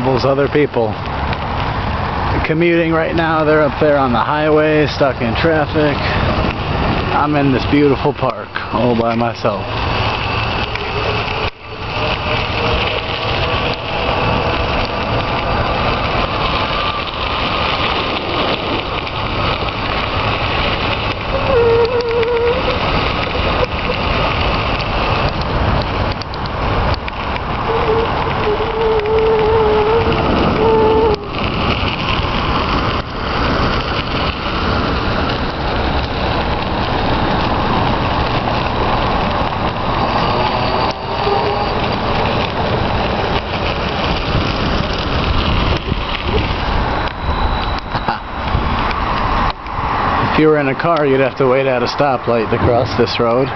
those other people commuting right now. They're up there on the highway, stuck in traffic. I'm in this beautiful park all by myself. If you were in a car, you'd have to wait at a stoplight to cross this road.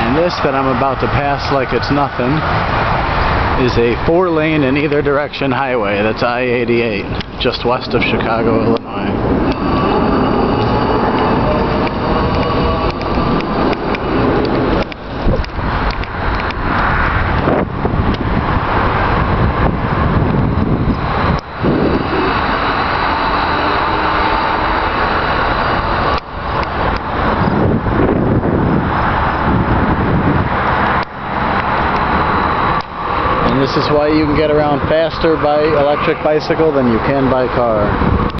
And this that I'm about to pass like it's nothing is a four lane in either direction highway that's I-88 just west of Chicago, Illinois. This is why you can get around faster by electric bicycle than you can by car.